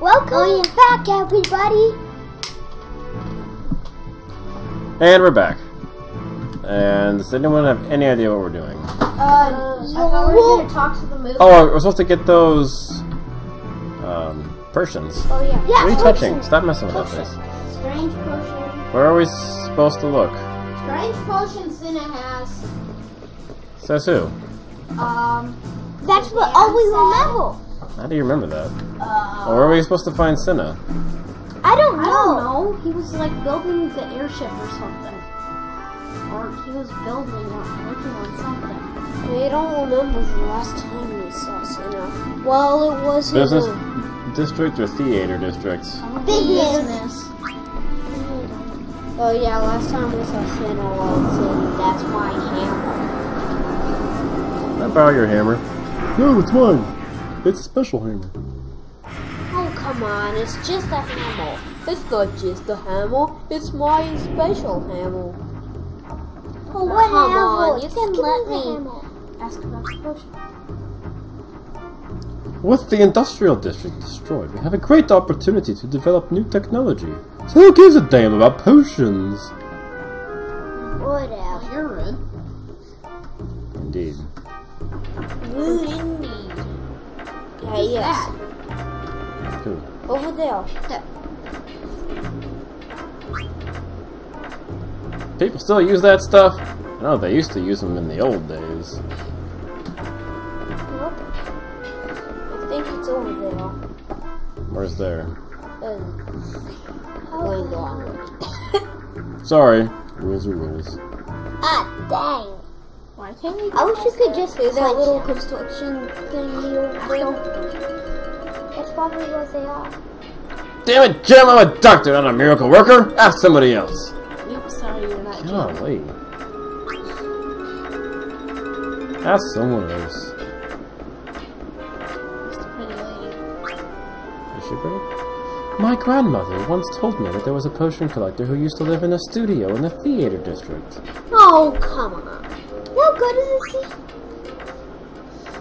Welcome back, everybody. And we're back. And does anyone have any idea what we're doing? Uh, I thought we were gonna talk to the movie. Oh, we're supposed to get those um, Persians. Oh yeah. Yeah, What are you potions. touching? Stop messing with that place. Strange potion. Where are we supposed to look? Strange potion Cinna has. Says who? Um. That's what all we remember. How do you remember that? Uh, Or where are we supposed to find Cinna? I don't know. I don't know. He was like building the airship or something. Or he was building or working on something. We don't remember the last time we saw Cinna. Well, it was in Business the district or theater district? business. Oh yeah, last time we saw Cinna was in That's My Hammer. Can I borrow your hammer? No, it's mine. It's a special hammer. Oh come on, it's just a hammer. It's not just a hammer. It's my special hammer. Oh, Come on, whatever. you can give let the me- Ask about the potion. With the industrial district destroyed, we have a great opportunity to develop new technology. So who gives a damn about potions? Whatever. You're rude. Indeed. Rude indeed. Yeah, yes. Who? Over there. People still use that stuff? I know they used to use them in the old days. Nope. I think it's over there. Where's there? Uh, way long. Sorry. Rules are rules. Ah, dang. Why can't we? I wish you could just See that little construction thing over there? That's probably what they are. Damn it, Jim! I'm a doctor, not a miracle worker! Ask somebody else! Yep, sorry, you're not. Jim. Golly. Ask someone else. It's pretty lady. Is she pretty? My grandmother once told me that there was a potion collector who used to live in a studio in the theater district. Oh, come on. No, go to the sea.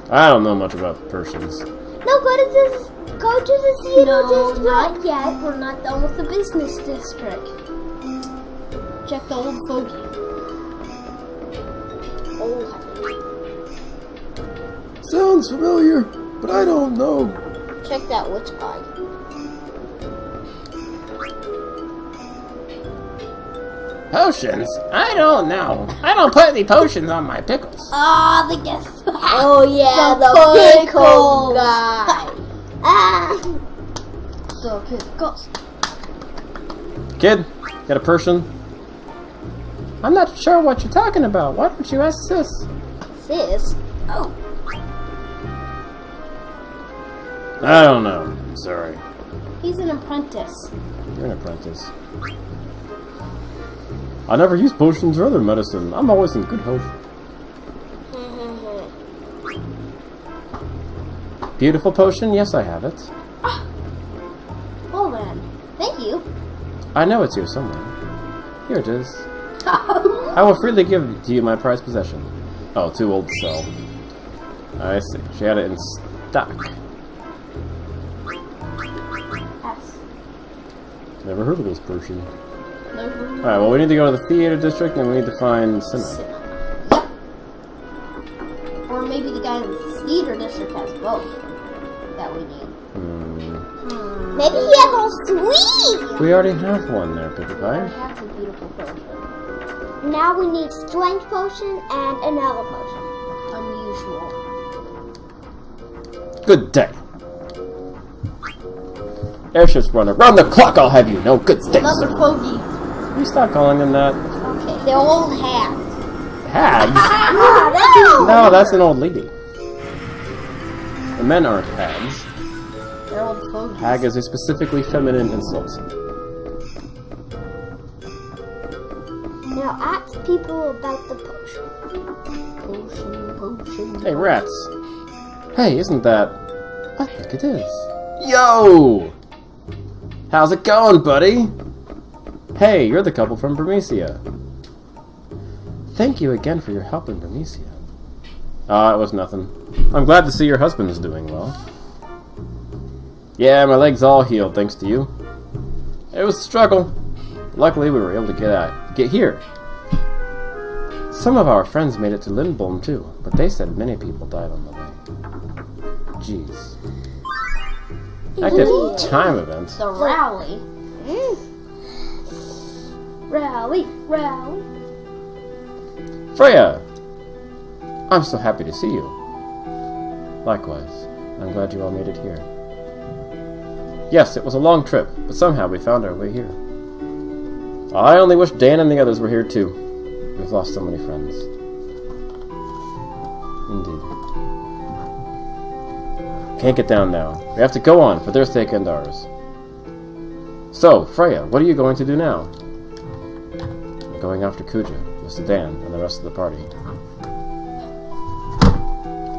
I don't know much about Persians. No, go to the go to the theater No, district. not yet. We're not done with the business district. Check the old fogey. Oh, Sounds familiar, but I don't know. check that witch guy. Potions? I don't know. I don't put any potions on my pickles. Ah, the guest. Oh yeah, The the, pickle pickle guy. Ah, The pickles. Kid, got a person? I'm not sure what you're talking about. Why don't you ask sis? sis. Oh, I don't know. Sorry. he's an apprentice. You're an apprentice. I never use potions or other medicine. I'm always in good health. Mm-hmm. Beautiful potion? Yes, I have it. Ah. Well then, thank you. I know it's here somewhere. Here it is. I will freely give to you my prized possession. Oh, too old to sell. I see. She had it in stock. Never heard of this person. No. Alright, well, we need to go to the theater district and we need to find Cinna. Or maybe the guy in the theater district has both that we need. Hmm. Maybe he has all three. We already have one there, Pippa I Pie. have the beautiful potion. Now we need strength potion and another potion. Unusual. Good day. Airships run around the clock, I'll have you know. Good day, Another sir. fogey. You stop calling them that? Okay, they're all hags. Hags? Ah, No, that's an old lady. The men aren't hags. They're old fogies. Hag is a specifically feminine insult. Now ask people about the potion. Potion, potion. Hey, rats. Hey, isn't that... I think it is. Yo! How's it going, buddy? Hey, you're the couple from Burmecia. Thank you again for your help in Burmecia. Ah, it was nothing. I'm glad to see your husband is doing well. Yeah, my leg's all healed thanks to you. It was a struggle. Luckily, we were able to get out, get here. Some of our friends made it to Lindblum too, but they said many people died on the way. Jeez. Active time events. The rally. Rally, rally. Freya! I'm so happy to see you. Likewise. I'm glad you all made it here. Yes, it was a long trip, but somehow we found our way here. I only wish Dan and the others were here too. We've lost so many friends. Indeed. Can't get down now. We have to go on for their sake and ours. So, Freya, what are you going to do now? Going after Kuja, Mr. Zidane, and the rest of the party. Uh-huh.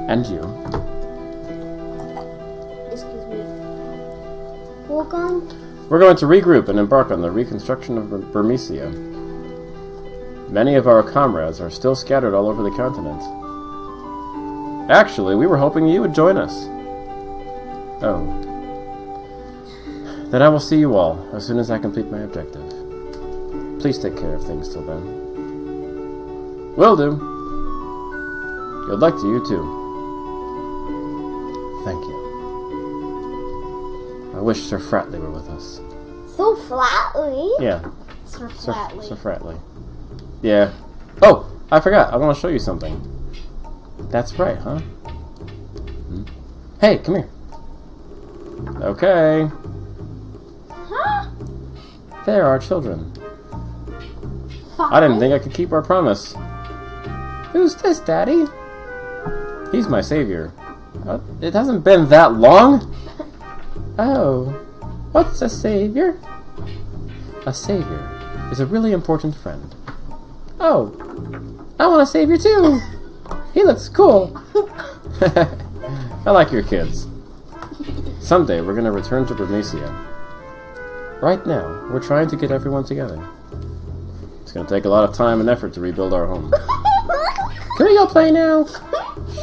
And you. Excuse me. Walk on. We're going to regroup and embark on the reconstruction of Burmecia. Many of our comrades are still scattered all over the continent. Actually, we were hoping you would join us. Oh. Then I will see you all as soon as I complete my objective. Please take care of things till then. Will do. Good luck to you too. Thank you. I wish Sir Fratley were with us. So flatly. Yeah, Sir Sir, Flatley. Sir Fratley. Yeah. Oh, I forgot. I want to show you something. That's right, huh? Hmm? Hey, come here. Okay. Huh? There are children. I didn't think I could keep our promise. Who's this, Daddy? He's my savior. Uh, it hasn't been that long. Oh, what's a savior? A savior is a really important friend. Oh, I want a savior too. He looks cool. I like your kids. Someday we're gonna return to Burmecia. Right now, we're trying to get everyone together gonna take a lot of time and effort to rebuild our home. Can we go play now?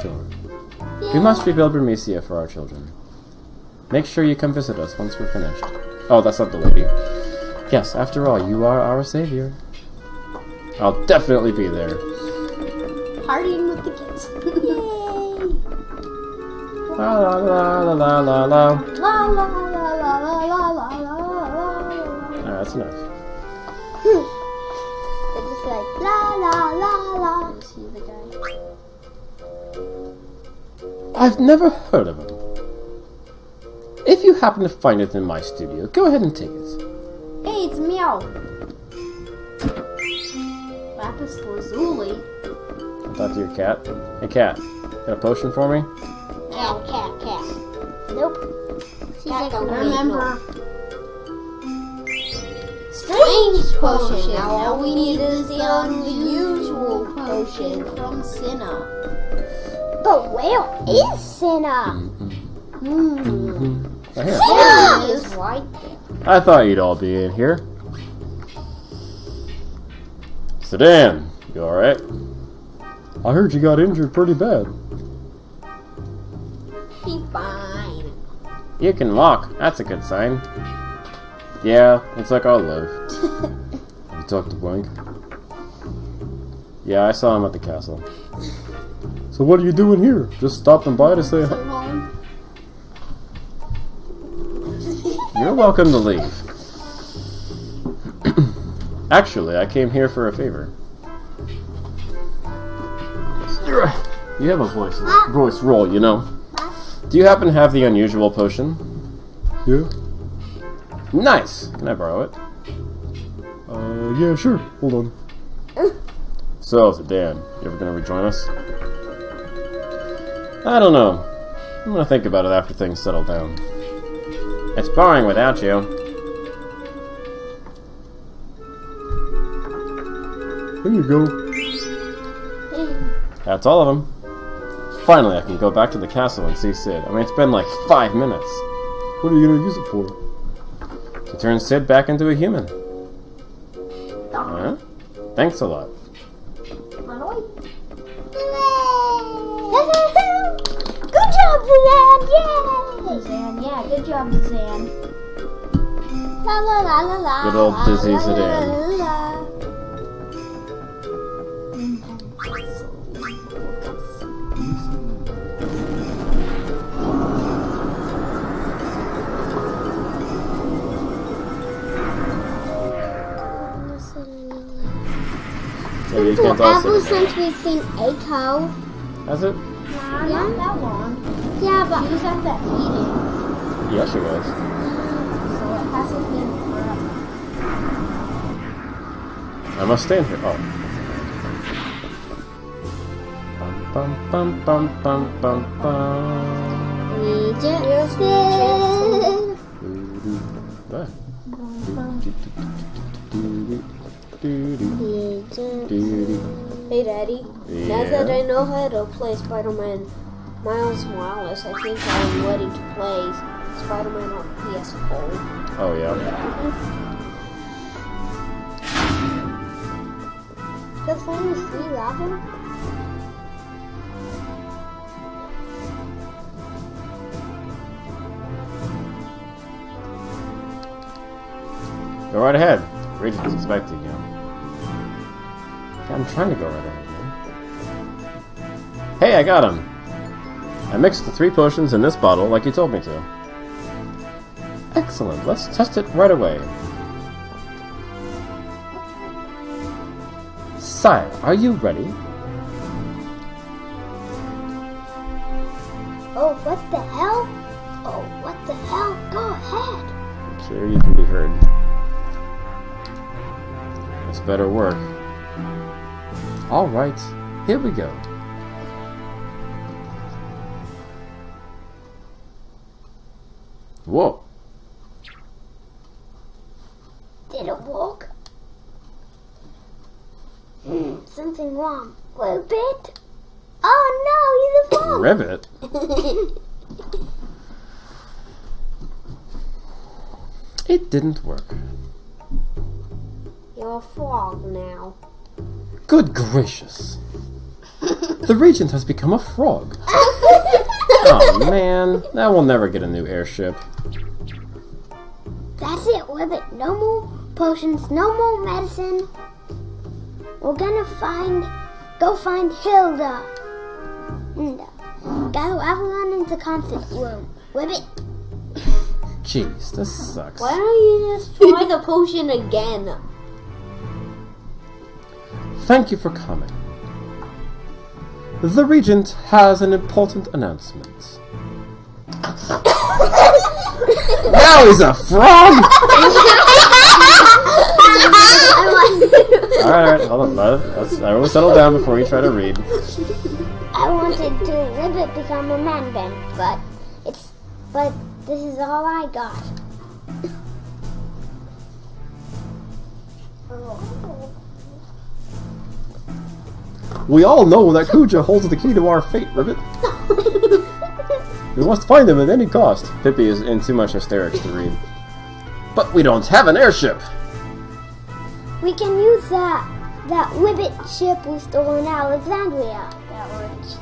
Sure. Yeah. We must rebuild Burmecia for our children. Make sure you come visit us once we're finished. Oh, that's not the lady. Yes, after all, you are our savior. I'll definitely be there. Partying with the kids. Yay! La la la la la la la. La la la la la la la la. That's enough. La. See the guy. I've never heard of him. If you happen to find it in my studio, go ahead and take it. Hey, it's Meow. Lapis Lazuli. I thought to your cat. Hey, cat, got a potion for me? Cat, cat, cat. Nope. She's like a Remember. Strange Potion. Now all we need is the unusual potion from Cinna. But where is Cinna? Hmm. Right here. Cinna is right there. I thought you'd all be in here. Zidane, you alright? I heard you got injured pretty bad. Be fine. You can walk. That's a good sign. Yeah, it's like I'll live. Have you talked to Blank? Yeah, I saw him at the castle. So what are you doing here? Just stopping by to say hi? You're welcome to leave. Actually, I came here for a favor. You have a voice ah. voice roll, you know. Ah. Do you happen to have the unusual potion? Yeah? Nice. Can I borrow it? Uh, yeah, sure. Hold on. So, Dan, you ever gonna rejoin us? I don't know. I'm gonna think about it after things settle down. It's boring without you. There you go. That's all of them. Finally, I can go back to the castle and see Sid. I mean, it's been like five minutes. What are you gonna use it for? To turn Sid back into a human. Huh? Thanks a lot. Good job, Zan! Yay! Zan, Yeah, good job, Zan. La la la la la. Good old Dizzy la, Maybe you can't Forever sit since we've seen Aiko. there. Has it? Nah, not that long. Yeah, but He was at that meeting, Yeah, she was. so it hasn't been forever. I must stand here. Oh. Bum bum bum bum bum bum. we just did. Hey Daddy, now that I know how to play Spider-Man Miles Morales, I think I'm ready to play Spider-Man on PS4. Oh yeah. Mm-hmm. That's only three level? Go right ahead. Regent's expecting you. I'm trying to go right ahead, man. Hey, I got him! I mixed the three potions in this bottle like you told me to. Excellent. Let's test it right away. Sire, are you ready? Oh, what the hell? Oh, what the hell? Go ahead. I'm Sure, you can be heard. This better work. Alright, here we go. Whoa. Did it work? Hmm, something wrong. A bit? Oh no, he's a frog! Ribbit? It didn't work. You're a frog now. Good gracious. The Regent has become a frog. Oh man, that will never get a new airship. That's it, Ribbit. No more potions, no more medicine. We're gonna find, go find Hilda. Hilda. Gather everyone into conference room. Ribbit, Jeez, this sucks. why don't you just try the potion again? Thank you for coming. The Regent has an important announcement. now he's a frog! Alright, alright, hold on. Let, let's, everyone settle down before you try to read. I wanted to Ribbit become a man then, but it's, but this is all I got. Oh. We all know that Kuja holds the key to our fate, Ribbit. We must find him at any cost. Pippi is in too much hysterics to read. But we don't have an airship! We can use that that Ribbit ship we stole in Alexandria. That works.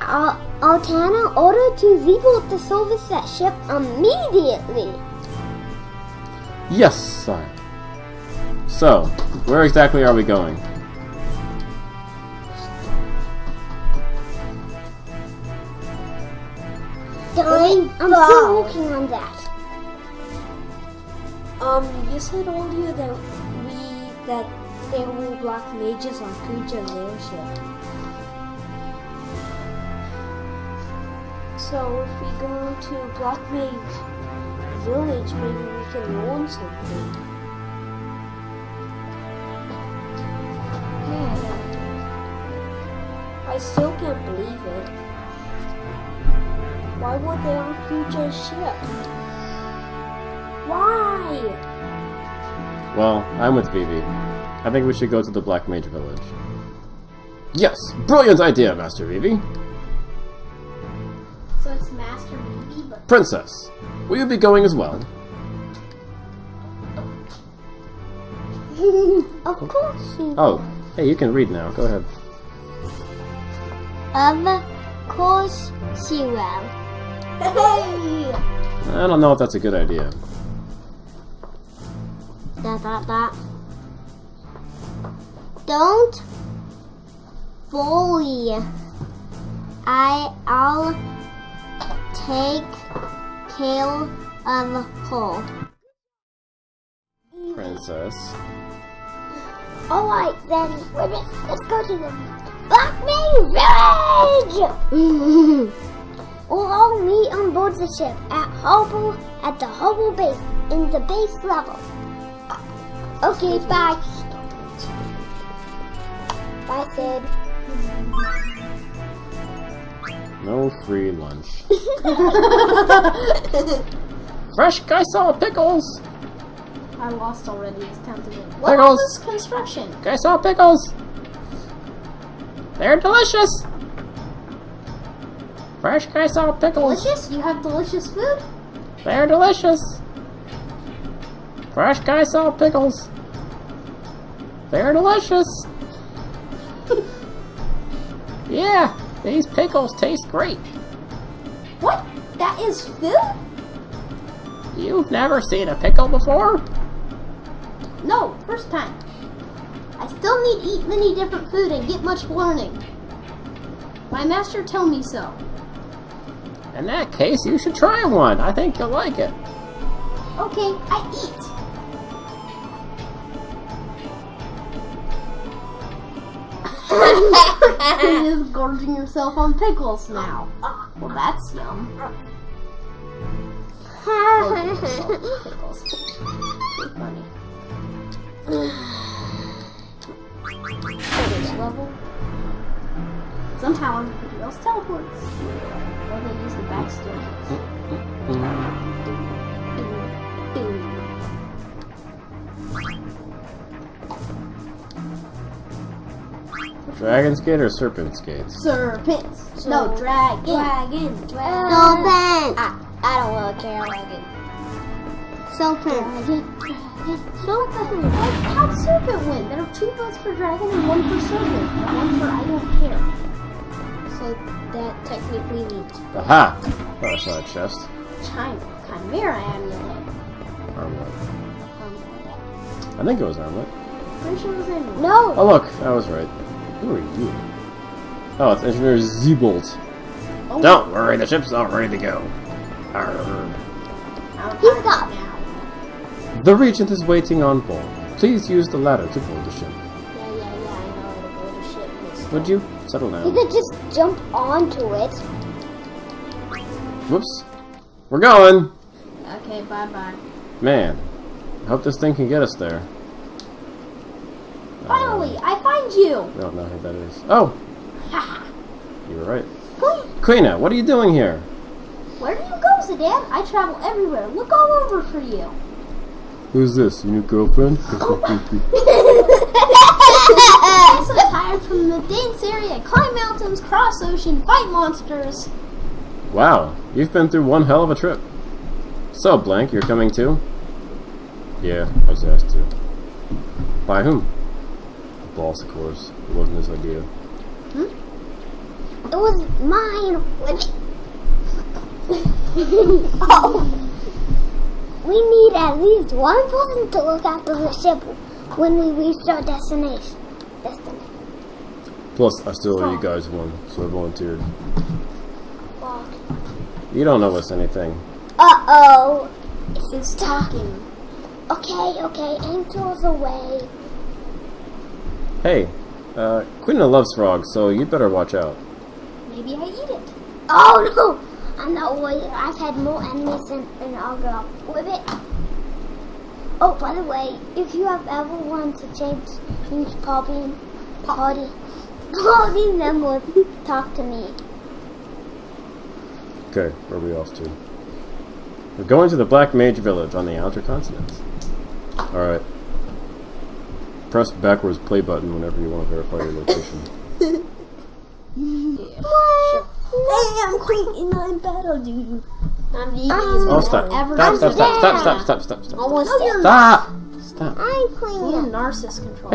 Al- Altana ordered to Zebo to service that ship immediately. Yes, sire. So, where exactly are we going? Darling, I'm still working on that. Um, you said earlier that we that there were black mages on Kuja's airship. So if we go to Black Mage Village, maybe we can learn something. I still can't believe it. Why were they on Kuja's ship? Why? Well, I'm with Vivi. I think we should go to the Black Mage Village. Yes! Brilliant idea, Master Vivi! So it's Master Movie, but Princess, will you be going as well? of course. Oh, hey, you can read now. Go ahead. Um, course she will. Hey! I don't know if that's a good idea. Dot dot dot. Don't bully. I I'll take care of her. Princess. Alright then, let's go to the Black Main Village! we'll all meet on board the ship at Hubble, at the Hubble base, in the base level. Okay, bye. Bye, Sid. No free lunch. Fresh Gysahl pickles! I lost already. It's time to win. What Pickles. is this construction? Gysahl pickles! They're delicious! Fresh Gysahl pickles! Delicious? You have delicious food? They're delicious! Fresh Gysahl pickles! They're delicious! yeah, these pickles taste great. What? That is food? You've never seen a pickle before? No, first time. I still need to eat many different food and get much learning. My master told me so. In that case, you should try one. I think you'll like it. Okay, I eat. You're just gorging yourself on pickles now. Well, that's yum. Gorging yourself on pickles. Too funny. Which level? Somehow everybody else teleports. Or they use the back staircase. Dragon skate or serpent skates? Serpents. no, dragon. Dragon. Dragon. Serpent. I, I don't really care. Dragon. Serpent. Serpent. How, how'd serpent win? There are two votes for dragon and one for serpent. And one for I don't care. So that technically means Aha! Thought I saw a chest. China. Chimera amulet. Armlet. Um, I think it was armlet. pretty sure it was amulet. No. Oh look, I was right. Who are you? Oh, it's Engineer Zebolt. Oh, Don't worry, the ship's all ready to go. Arr. I'm He's tired got- now. The Regent is waiting on board. Please use the ladder to board the ship. yeah, yeah, yeah. I know how to build a ship. It's Would you? Settle down. You down. could just jump onto it. Whoops. We're going! Okay, bye bye. Man, I hope this thing can get us there. Finally, um, I find you. I don't know who that is. Oh! You were right. Queen, Quina, what are you doing here? Where do you go, Zidane? I travel everywhere. Look all over for you. Who's this? Your new girlfriend? I'm so tired from the dance area. Climb mountains, cross ocean, fight monsters. Wow, you've been through one hell of a trip. So, Blank, you're coming too? Yeah, I was asked to. By whom? The Boss, of course. It wasn't his idea. Hmm? It was mine. oh. We need at least one person to look after the ship when we reach our destination. Destination. Plus, I still owe you guys one, so I volunteered. Fuck. You don't know us anything. Uh oh. Who's talking? Okay, okay. Angel's away. Hey, uh, Quina loves frogs, so you'd better watch out. Maybe I eat it. Oh no! I'm not worried. I've had more enemies than an ogre. With it. Oh, by the way, if you have ever wanted to change change Poppy, Party, Party members, talk to me. Okay, where are we off to? We're going to the Black Mage Village on the outer continent. Alright. Press backwards play button whenever you want to verify your location. Hey, I'm queen and I'm battle dude. I'm the easiest one. stop. ever stop, stop, stop, stop, stop, stop, stop, stop. Almost no, you're stop. Stop. I'm queen. You're narcissist control.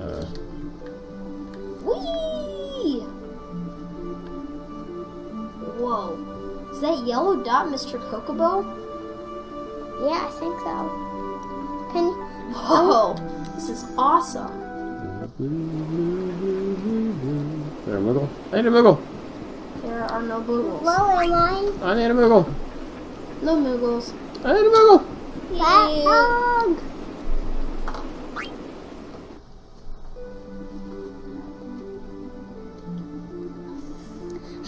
Uh. Whee! Whoa. Is that yellow dot Mr. Chocobo? Yeah, I think so. Can you... Whoa. This is awesome. Mm-hmm. There, Moogle. I need a Moogle. There are no Boogles. Well, am I? I need a Moogle. No Moogles. I need a Moogle. That dog.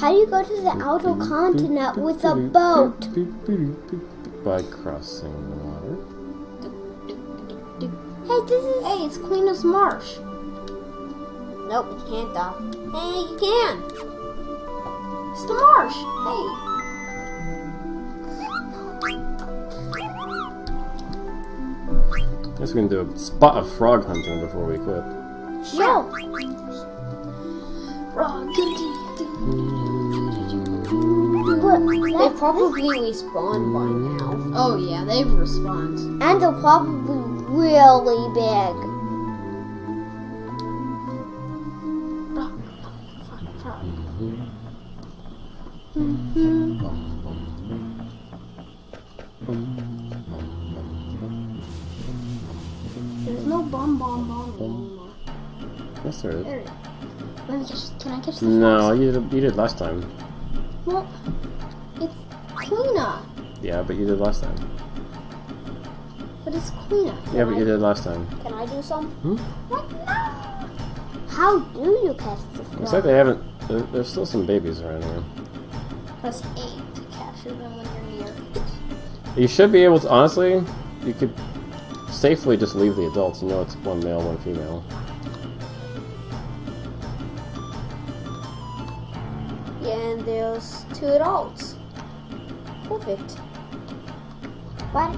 How do you go to the outer continent with a boat? By crossing the water. Hey, this is. Hey, it's Queen's Marsh. Nope, you can't though. Hey, you can. It's the marsh. Hey. Guess we can do a spot of frog hunting before we quit. Sure. What? They probably respawn by now. Oh yeah, they've respawned. and they're probably really big. There's no bomb bomb bomb anymore. Yes, there is. There. Let me catch. Can I catch the No, you did, you did last time. Well, it's Quina. Yeah, but you did last time. But it's Quina. Yeah, but you did last time. Can I do some? Hmm? What? No. How do you catch the Looks like they haven't. There, there's still some babies around here. Press A to capture them when you're near. You should be able to. Honestly, you could safely just leave the adults. You know it's one male, one female. Yeah, and there's two adults. Perfect. What?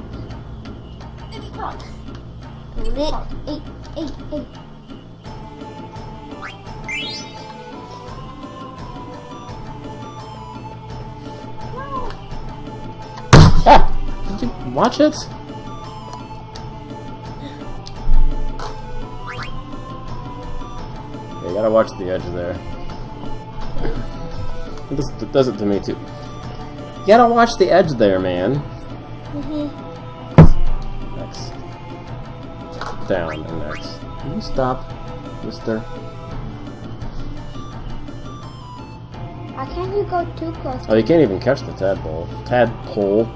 It's a frog. Nick. Eight, eight, eight. Watch it? Yeah, you gotta watch the edge there. It does, it does it to me too. You gotta watch the edge there, man. Mm-hmm. X. Down and X. Can you stop, mister? Why can't you go too close? Oh, you can't even catch the tadpole. Tadpole.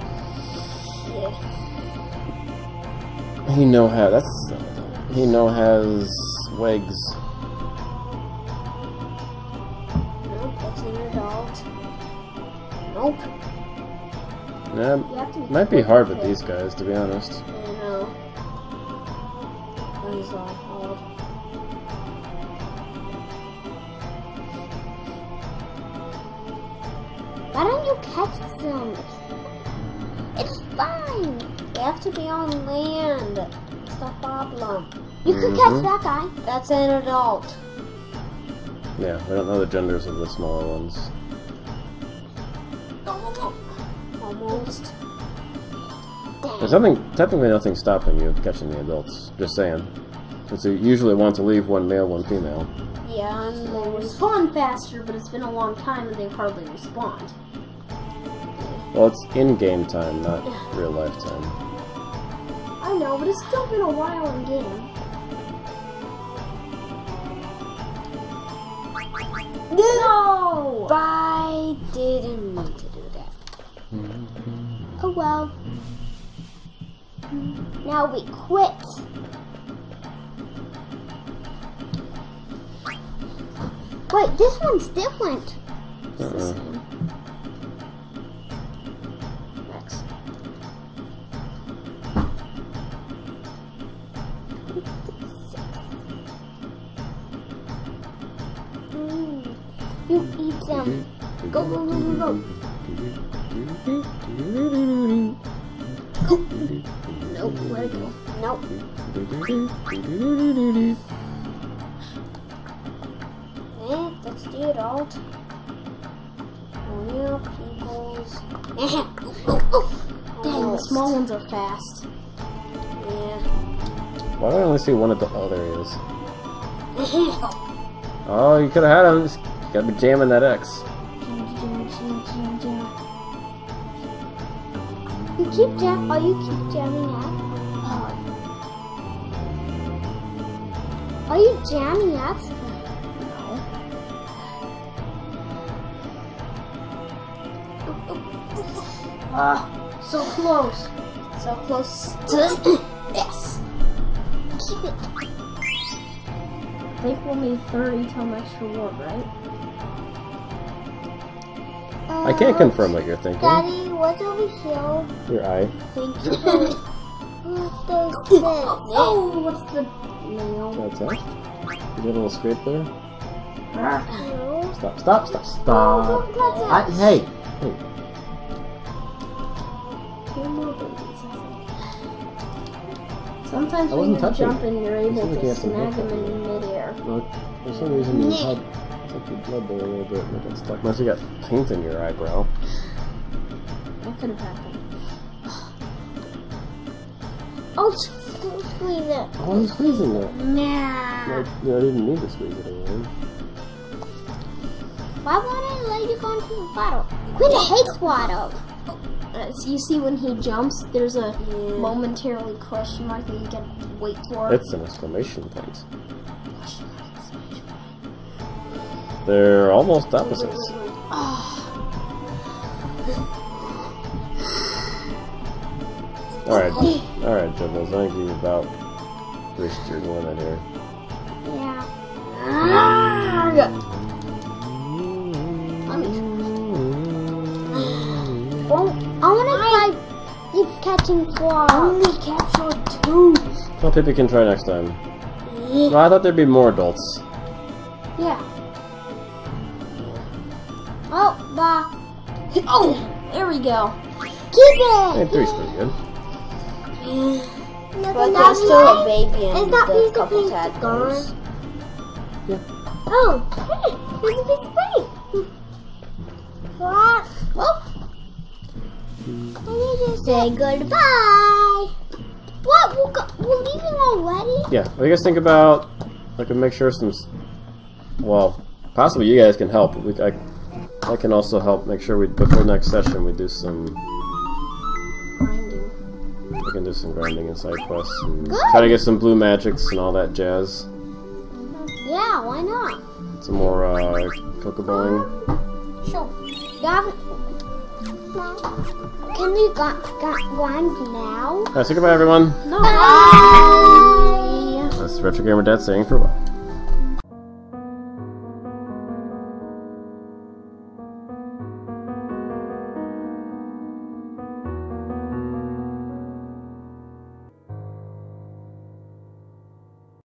He know how. That's. He know has legs. Nope, that's an adult. Nope. Yeah, You have to be might be hard with these guys, to be honest. Problem. You can Mhm. catch that guy. That's an adult. Yeah, I don't know the genders of the smaller ones. Almost. There's nothing, technically nothing stopping you catching the adults. Just saying. Since you usually want to leave one male, one female. Yeah, and They respawn faster, but it's been a long time and they've hardly respond. Well, it's in-game time, not real life time. I know, but it's still been a while in game. No! I didn't mean to do that. Oh well. Now we quit. Wait, this one's different. Uh-uh. Next. Eh, that's the adult. Oh yeah, peoples. Dang, the small ones are fast. Yeah. Why do I only see one adult? Oh, there he is. Oh, you could have had him. Just gotta be jamming that X. You keep jam. Are you keep jamming up? Are you jamming up? Ah, so close. So close to yes. Keep it. I think we'll need 30 till next reward, right? I can't confirm what you're thinking. Daddy, what's over here? Your eye. Thank you. Who's this? oh, what's the nail? That's it. You did a little scrape there. No. Stop, stop, stop, stop. don't. I, hey, hey. Two more babies, I think. Sometimes I when wasn't you touching jump and you're able like you to snag them in midair. Look, for some reason you had like your blood there a little bit and it got stuck. Unless you got paint in your eyebrow. That could have happened. Oh, squeeze it. I wasn't squeezing it. Nah. Like, you I didn't need to squeeze it anyway. Why won't I let you go into the bottle? Quinn hates water. So you see when he jumps, there's a momentarily question mark that you can wait for. It's an exclamation point. They're almost opposites. Alright, alright, Jibbles. I think you about reached your limit here. Yeah. Oh, I want to try you catching frogs. Only captured two. Well, Pippi can try next time. No, I thought there'd be more adults. Yeah. Oh, bah. Oh, there we go. Keep I it. think three's pretty good. But there's still a baby and Is that the piece of couple pink tadpoles. gone? Yeah. Oh, hey, there's a piece of pink. What? Oh. I need to say goodbye. What? We're, go- we're leaving already? Yeah. What do you guys think about? I can make sure some. Well, possibly you guys can help. We, I, I can also help make sure we before next session we do some. Do some grinding and side quests and Good. try to get some blue magics and all that jazz. Yeah, why not? Some more uh, cocoboing. Sure. Gavin, can we go- go- grind now? Alright, say goodbye, everyone. No. Bye. That's Retro Gamer Dad saying farewell.